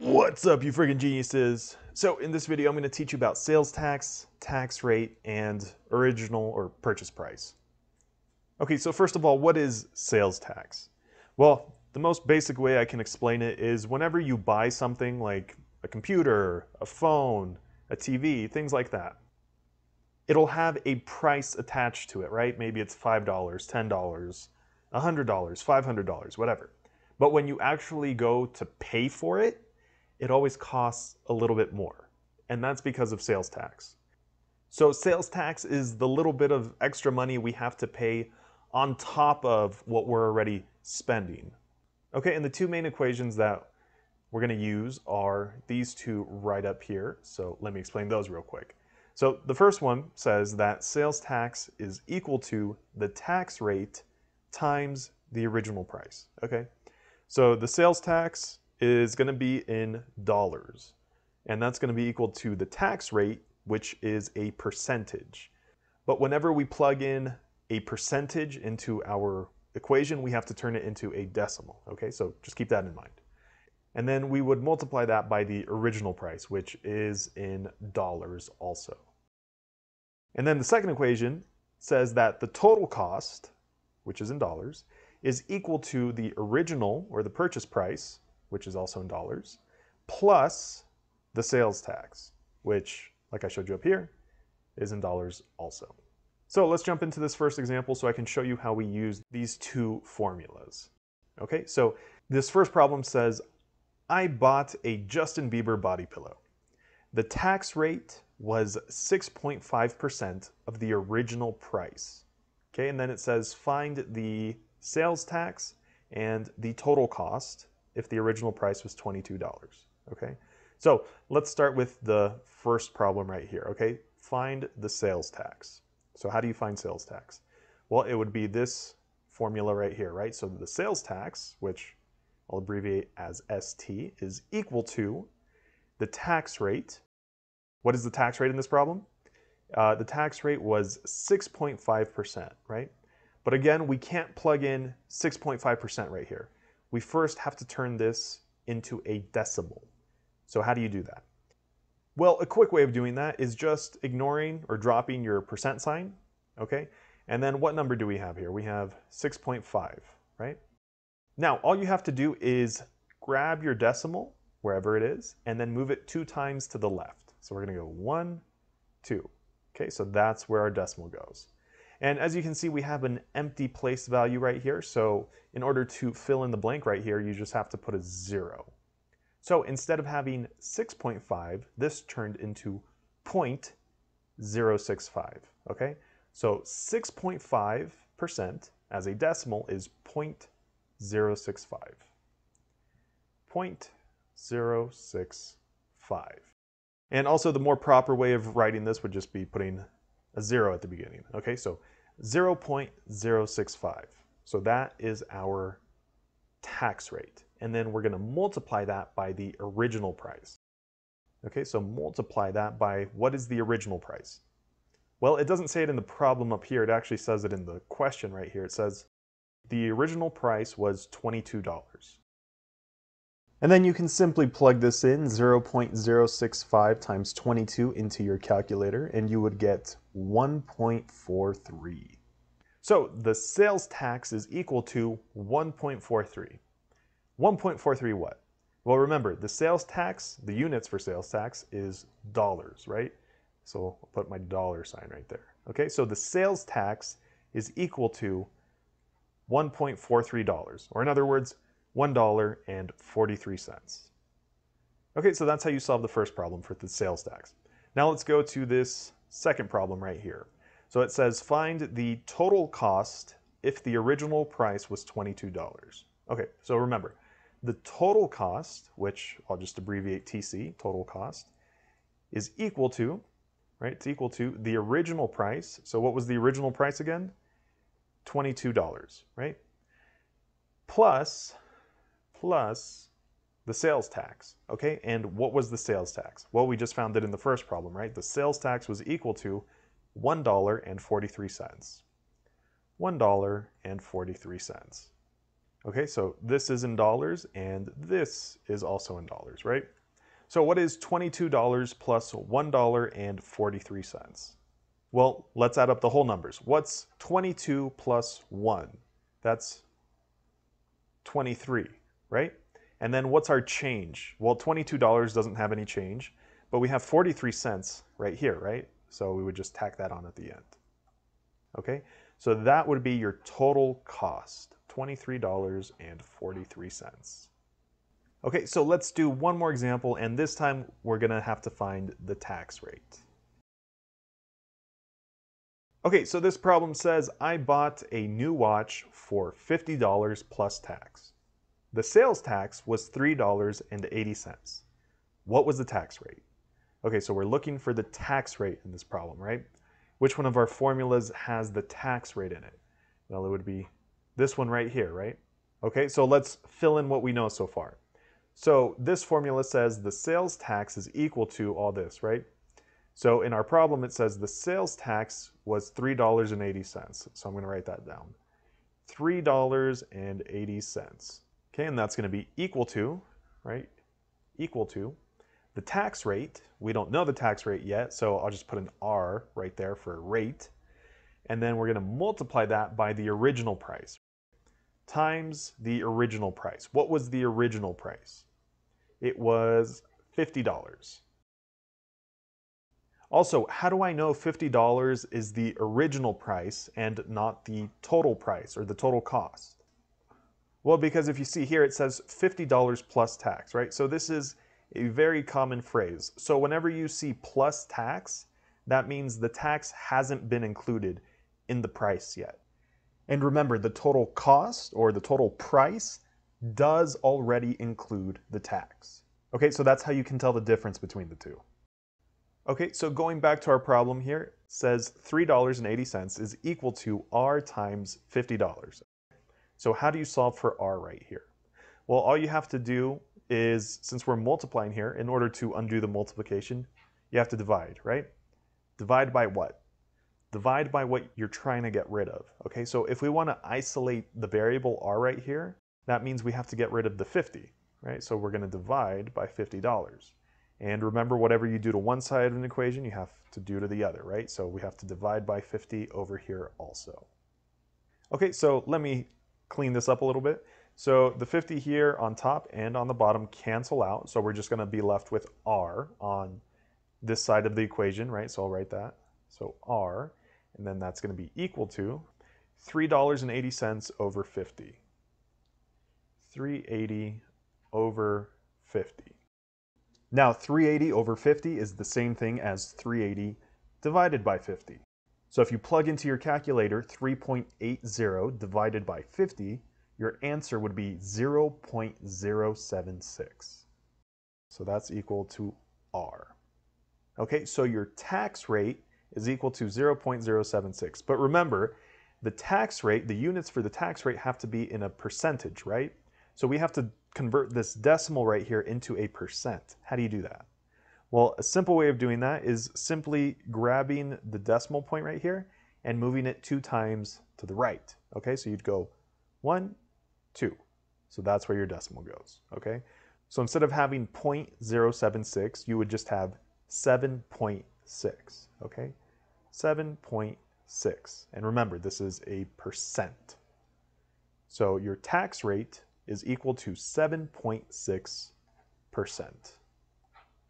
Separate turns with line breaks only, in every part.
What's up, you friggin' geniuses? So in this video, I'm gonna teach you about sales tax, tax rate, and original or purchase price. Okay, so first of all, what is sales tax? Well, the most basic way I can explain it is whenever you buy something like a computer, a phone, a TV, things like that, it'll have a price attached to it, right? Maybe it's $5, $10, $100, $500, whatever. But when you actually go to pay for it, it always costs a little bit more. And that's because of sales tax. So sales tax is the little bit of extra money we have to pay on top of what we're already spending. Okay, and the two main equations that we're going to use are these two right up here. So let me explain those real quick. So the first one says that sales tax is equal to the tax rate times the original price. Okay, so the sales tax is going to be in dollars. And that's going to be equal to the tax rate, which is a percentage. But whenever we plug in a percentage into our equation, we have to turn it into a decimal. Okay, so just keep that in mind. And then we would multiply that by the original price, which is in dollars also. And then the second equation says that the total cost, which is in dollars, is equal to the original or the purchase price, which is also in dollars, plus the sales tax, which, like I showed you up here, is in dollars also. So let's jump into this first example so I can show you how we use these two formulas. Okay, so this first problem says, I bought a Justin Bieber body pillow. The tax rate was 6.5% of the original price. Okay, and then it says find the sales tax and the total cost if the original price was $22, okay? So let's start with the first problem right here, okay? Find the sales tax. So how do you find sales tax? Well, it would be this formula right here, right? So the sales tax, which I'll abbreviate as ST, is equal to the tax rate. What is the tax rate in this problem? Uh, the tax rate was 6.5%, right? But again, we can't plug in 6.5% right here we first have to turn this into a decimal. So how do you do that? Well, a quick way of doing that is just ignoring or dropping your percent sign, okay? And then what number do we have here? We have 6.5, right? Now, all you have to do is grab your decimal, wherever it is, and then move it two times to the left. So we're gonna go one, two. Okay, so that's where our decimal goes. And as you can see, we have an empty place value right here. So in order to fill in the blank right here, you just have to put a zero. So instead of having 6.5, this turned into 0.065, okay? So 6.5% as a decimal is 0.065. 0.065. And also the more proper way of writing this would just be putting a zero at the beginning. Okay, so 0.065. So that is our tax rate. And then we're gonna multiply that by the original price. Okay, so multiply that by what is the original price? Well, it doesn't say it in the problem up here. It actually says it in the question right here. It says the original price was $22. And then you can simply plug this in 0.065 times 22 into your calculator and you would get 1.43. So the sales tax is equal to 1.43. 1.43 what? Well, remember, the sales tax, the units for sales tax is dollars, right? So I'll put my dollar sign right there. Okay, so the sales tax is equal to $1.43, or in other words, $1.43. Okay, so that's how you solve the first problem for the sales tax. Now let's go to this second problem right here. So it says find the total cost if the original price was $22. Okay, so remember, the total cost, which I'll just abbreviate TC, total cost, is equal to, right, it's equal to the original price. So what was the original price again? $22, right? Plus plus the sales tax, okay? And what was the sales tax? Well, we just found it in the first problem, right? The sales tax was equal to $1.43. $1.43. Okay, so this is in dollars and this is also in dollars, right? So what is $22 plus 1.43? Well, let's add up the whole numbers. What's 22 plus 1? That's 23, right? And then what's our change? Well, $22 doesn't have any change, but we have 43 cents right here, right? So we would just tack that on at the end. Okay, so that would be your total cost, $23.43. Okay, so let's do one more example, and this time we're gonna have to find the tax rate. Okay, so this problem says I bought a new watch for $50 plus tax. The sales tax was $3.80. What was the tax rate? Okay, so we're looking for the tax rate in this problem, right? Which one of our formulas has the tax rate in it? Well, it would be this one right here, right? Okay, so let's fill in what we know so far. So this formula says the sales tax is equal to all this, right? So in our problem, it says the sales tax was $3.80. So I'm going to write that down. $3.80. Okay, and that's going to be equal to, right? Equal to the tax rate. We don't know the tax rate yet, so I'll just put an R right there for rate. And then we're going to multiply that by the original price times the original price. What was the original price? It was $50. Also, how do I know $50 is the original price and not the total price or the total cost? Well, because if you see here, it says $50 plus tax, right? So this is a very common phrase. So whenever you see plus tax, that means the tax hasn't been included in the price yet. And remember, the total cost or the total price does already include the tax. Okay, so that's how you can tell the difference between the two. Okay, so going back to our problem here, says $3.80 is equal to R times $50. So how do you solve for r right here? Well, all you have to do is, since we're multiplying here, in order to undo the multiplication, you have to divide, right? Divide by what? Divide by what you're trying to get rid of, okay? So if we want to isolate the variable r right here, that means we have to get rid of the 50, right? So we're going to divide by $50. And remember, whatever you do to one side of an equation, you have to do to the other, right? So we have to divide by 50 over here also. Okay, so let me clean this up a little bit. So the 50 here on top and on the bottom cancel out. So we're just going to be left with r on this side of the equation, right? So I'll write that. So r, and then that's going to be equal to $3.80 over 50. 380 over 50. Now 380 over 50 is the same thing as 380 divided by 50. So if you plug into your calculator 3.80 divided by 50, your answer would be 0.076. So that's equal to R. Okay, so your tax rate is equal to 0.076. But remember, the tax rate, the units for the tax rate have to be in a percentage, right? So we have to convert this decimal right here into a percent. How do you do that? Well, a simple way of doing that is simply grabbing the decimal point right here and moving it two times to the right. Okay, so you'd go one, two. So that's where your decimal goes. Okay, so instead of having 0.076, you would just have 7.6. Okay, 7.6. And remember, this is a percent. So your tax rate is equal to 7.6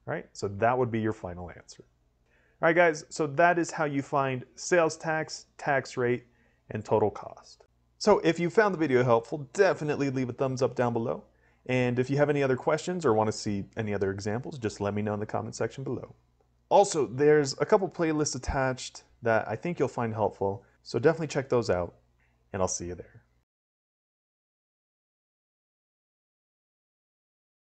right? So that would be your final answer. All right, guys, so that is how you find sales tax, tax rate, and total cost. So if you found the video helpful, definitely leave a thumbs up down below. And if you have any other questions or want to see any other examples, just let me know in the comment section below. Also, there's a couple playlists attached that I think you'll find helpful, so definitely check those out, and I'll see you there.